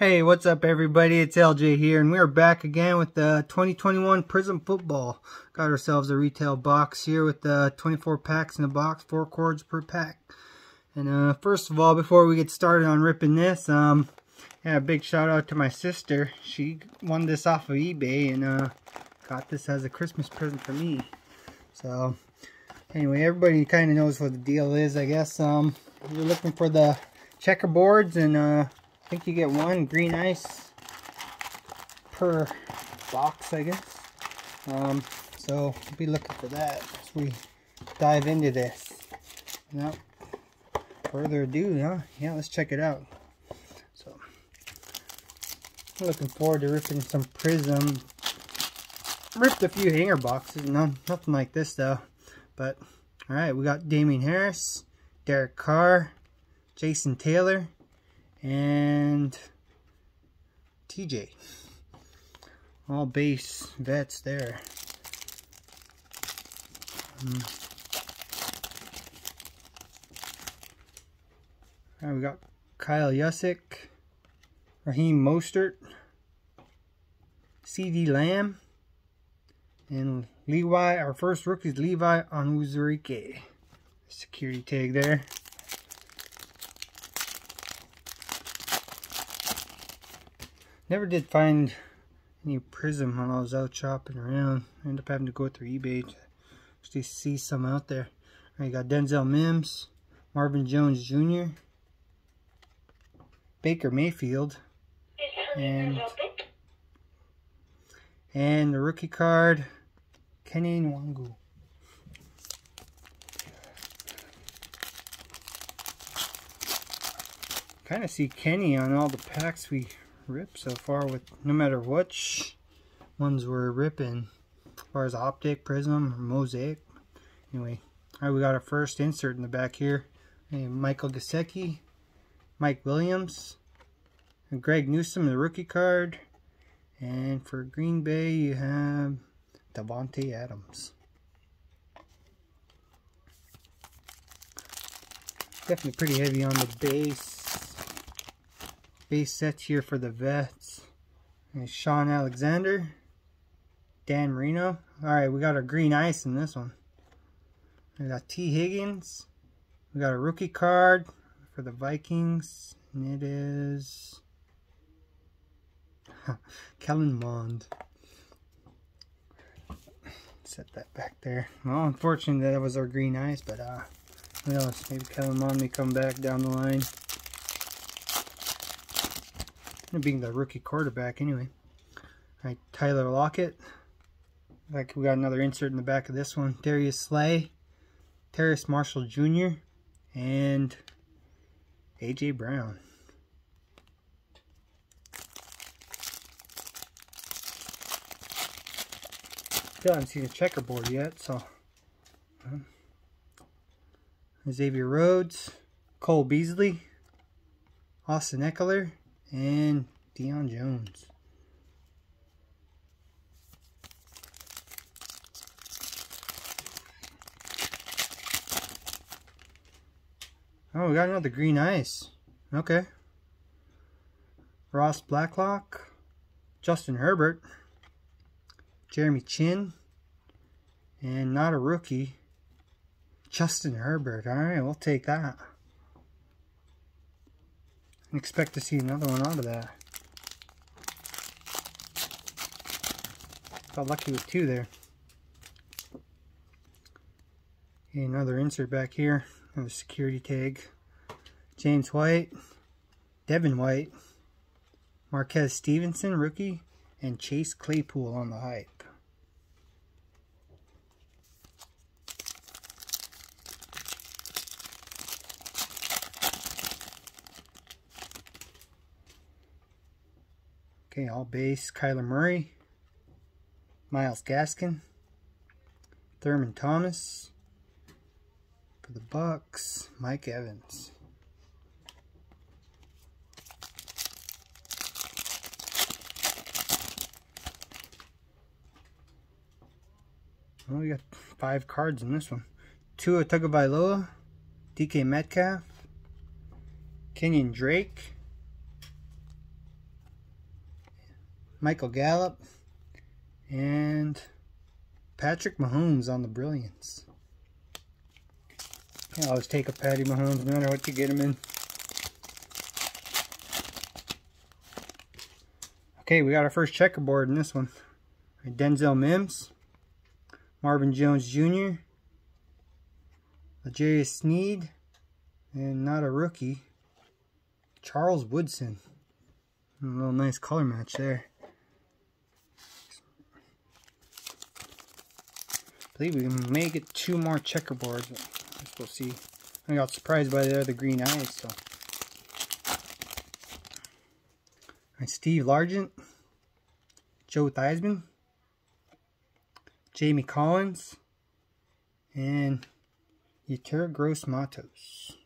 Hey, what's up everybody? It's LJ here and we're back again with the 2021 Prizm Football. Got ourselves a retail box here with the 24 packs in the box, 4 cords per pack. And uh, first of all, before we get started on ripping this, um, yeah, a big shout out to my sister. She won this off of eBay and uh, got this as a Christmas present for me. So, anyway, everybody kind of knows what the deal is, I guess. Um, you're looking for the checkerboards and uh, think you get one green ice per box, I guess. Um, so be looking for that as we dive into this. Now, further ado, huh? Yeah, let's check it out. So, I'm looking forward to ripping some Prizm. Ripped a few hanger boxes, no, nothing like this though. But, alright, we got Damien Harris, Derek Carr, Jason Taylor, and TJ. All base vets there. Um, we got Kyle Juszczyk, Raheem Mostert, CeeDee Lamb, and Levi, our first rookie is Levi Onwuzurike. Security tag there. Never did find any Prizm when I was out shopping around. I ended up having to go through eBay to actually see some out there. Right, you got Denzel Mims, Marvin Jones Jr., Baker Mayfield, and and the rookie card, Kene Nwangwu. Kind of see Kenny on all the packs we rip so far with no matter which ones we're ripping as far as optic, Prizm, mosaic. Anyway, alright, we got our first insert in the back here. Hey, Michael Gesicki, Mike Williams, and Greg Newsome the rookie card. And for Green Bay, you have Davante Adams. Definitely pretty heavy on the base base sets here for the vets. And Shaun Alexander, Dan Marino. Alright, we got our green ice in this one. We got T. Higgins. We got a rookie card for the Vikings. And it is Kellen Mond. Set that back there. Well, unfortunately that was our green ice, but uh, who knows? Maybe Kellen Mond may come back down the line being the rookie quarterback anyway. All right, Tyler Lockett. Like we got another insert in the back of this one. Darius Slay, Terrace Marshall Jr., and AJ Brown. Still haven't seen a checkerboard yet, so. Xavier Rhodes, Cole Beasley, Austin Ekeler, and Deion Jones. Oh, we got another green ice. Okay. Ross Blacklock, Justin Herbert, Jeremy Chinn, and not a rookie, Justin Herbert. All right, we'll take that expect to see another one out of that. Got lucky with two there. Another insert back here. Another security tag. James White, Devin White, Marquez Stevenson, rookie, and Chase Claypool on the hype. Okay, all base, Kyler Murray, Myles Gaskin, Thurman Thomas, for the Bucs, Mike Evans. Well, we got five cards in this one. Tua Tagovailoa, DK Metcalf, Kenyon Drake, Michael Gallup, and Patrick Mahomes on the Brilliance. I always take a Patty Mahomes no matter what you get him in. Okay, we got our first checkerboard in this one. Denzel Mims, Marvin Jones Jr., L'Jarius Sneed, and not a rookie, Charles Woodson. A little nice color match there. Believe we may get two more checkerboards. We'll see. I got surprised by the other green ice, so. Steve Largent, Joe Theismann, Jamie Collins, and Yetur Gross Matos.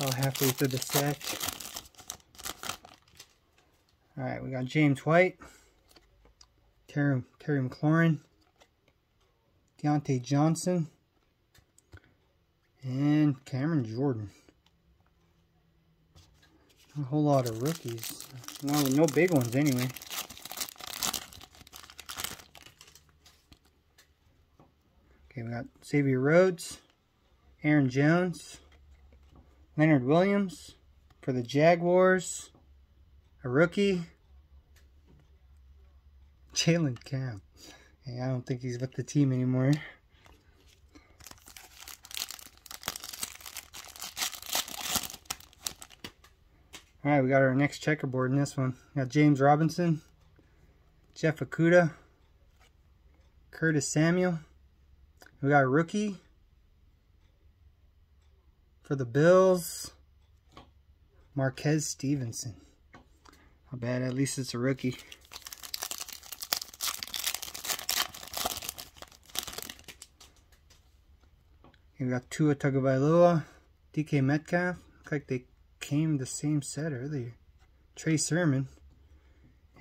All halfway through the set. Alright, we got James White, Terry McLaurin, Diontae Johnson, and Cameron Jordan. A whole lot of rookies. No, no big ones anyway. Okay, we got Xavier Rhodes, Aaron Jones, Leonard Williams for the Jaguars, a rookie, Jalen Camp. Hey, I don't think he's with the team anymore. Alright, we got our next checkerboard in this one. We got James Robinson, Jeff Okudah, Curtis Samuel. We got a rookie for the Bills, Marquez Stevenson. Not bad, at least it's a rookie. We got Tua Tagovailoa, DK Metcalf. Look like they came the same set earlier. Trey Sermon.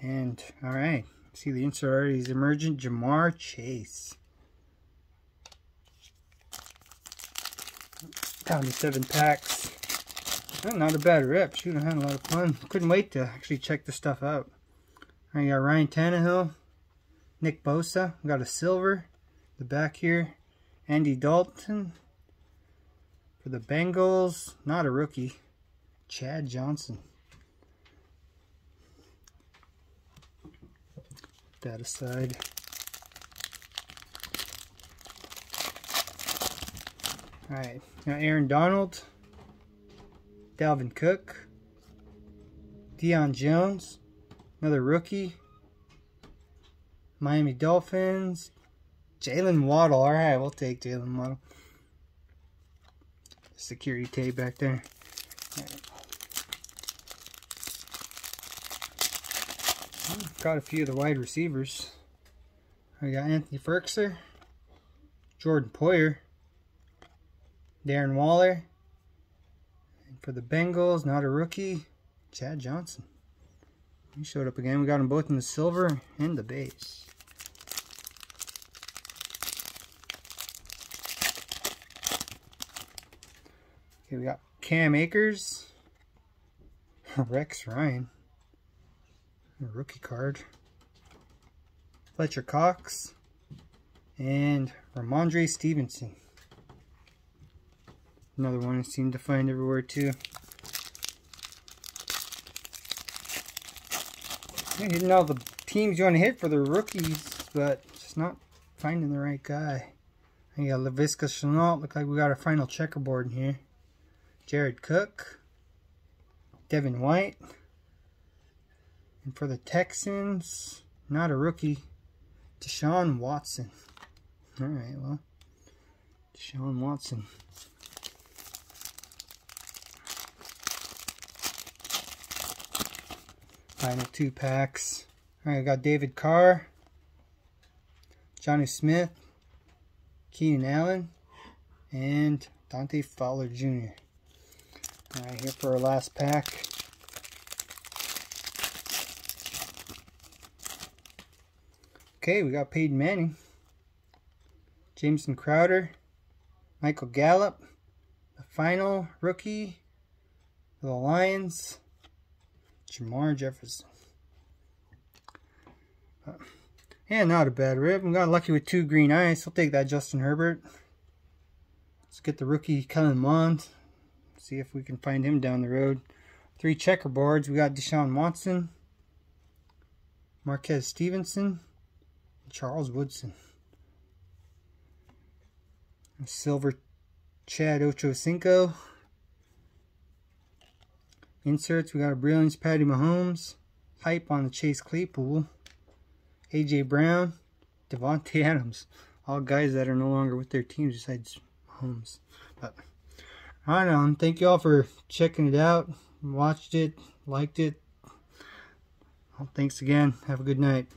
And, alright. See the insert already is emergent. Ja'Marr Chase. Down to seven packs. not a bad rip. Shoot, I had a lot of fun. Couldn't wait to actually check this stuff out. I got Ryan Tannehill, Nick Bosa. We got a silver. The back here. Andy Dalton. For the Bengals, not a rookie. Chad Johnson. Put that aside. Alright, now Aaron Donald, Dalvin Cook, Deion Jones, another rookie, Miami Dolphins, Jaylen Waddle. Alright, we'll take Jaylen Waddle. Security tape back there. Got a few of the wide receivers. We got Anthony Firkser, Jordan Poyer, Darren Waller, and for the Bengals, not a rookie, Chad Johnson. He showed up again. We got them both in the silver and the base. Okay, we got Cam Akers, Rex Ryan, rookie card. Fletcher Cox. And Rhamondre Stevenson. Another one I seem to find everywhere too. I'm hitting all the teams you want to hit for the rookies, but just not finding the right guy. I got Laviska Shenault. Look like we got our final checkerboard in here. Jared Cook. Devin White. And for the Texans, not a rookie, Deshaun Watson. All right, well, Deshaun Watson. Final two packs. All right, I got David Carr, Jonnu Smith, Keenan Allen, and Dante Fowler Jr. All right, here for our last pack. Okay, we got Peyton Manning, Jamison Crowder, Michael Gallup, the final rookie for the Lions, Jermar Jefferson. Uh, yeah, not a bad rip. We got lucky with two green ice. I'll take that Justin Herbert. Let's get the rookie Kellen Mond. See if we can find him down the road. Three checkerboards. We got Deshaun Watson, Marquez Stevenson, Charles Woodson. Silver Chad Ochocinco. Inserts, we got a Brilliance Patty Mahomes. Hype on the Chase Claypool. A.J. Brown. Davante Adams. All guys that are no longer with their teams besides Mahomes. But, right on. Thank you all for checking it out. Watched it. Liked it. Well, thanks again. Have a good night.